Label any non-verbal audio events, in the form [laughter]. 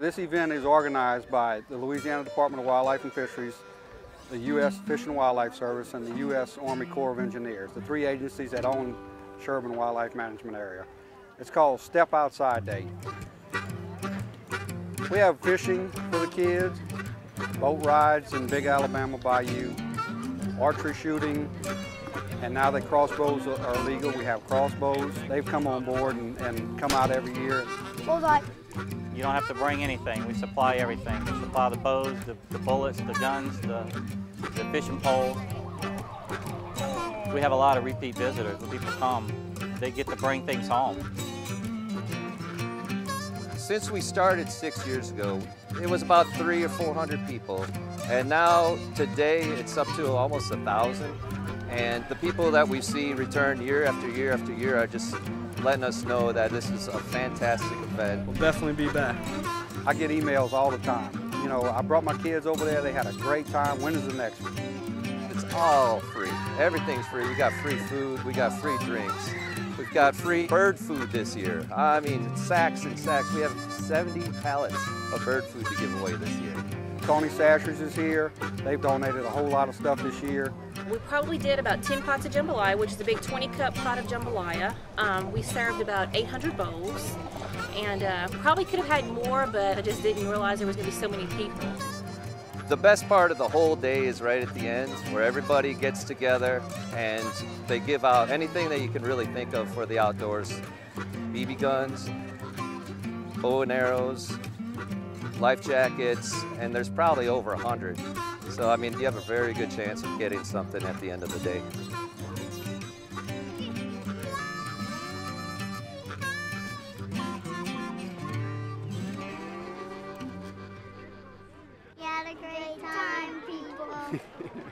This event is organized by the Louisiana Department of Wildlife and Fisheries, the U.S. Fish and Wildlife Service, and the U.S. Army Corps of Engineers, the three agencies that own Sherburne Wildlife Management Area. It's called Step Outside Day. We have fishing for the kids, boat rides in Big Alabama Bayou, archery shooting, and now that crossbows are legal, we have crossbows. They've come on board and, and come out every year. Bullseye. You don't have to bring anything. We supply everything. We supply the bows, the, the bullets, the guns, the, the fishing poles. We have a lot of repeat visitors. When people come, they get to bring things home. Since we started six years ago, it was about three or 400 people. And now, today, it's up to almost a thousand. And the people that we see return year after year after year are just letting us know that this is a fantastic event. We'll definitely be back. I get emails all the time. You know, I brought my kids over there, they had a great time. When is the next one? It's all free. Everything's free. We got free food, we got free drinks. We've got free bird food this year. I mean, sacks and sacks. We have 70 pallets of bird food to give away this year. Tony Chachere's is here. They've donated a whole lot of stuff this year. We probably did about 10 pots of jambalaya, which is a big 20 cup pot of jambalaya. Um, we served about 800 bowls and uh, probably could have had more, but I just didn't realize there was going to be so many people. The best part of the whole day is right at the end where everybody gets together and they give out anything that you can really think of for the outdoors. BB guns, bow and arrows, life jackets, and there's probably over a 100. So, I mean, you have a very good chance of getting something at the end of the day. You had a great time, people. [laughs]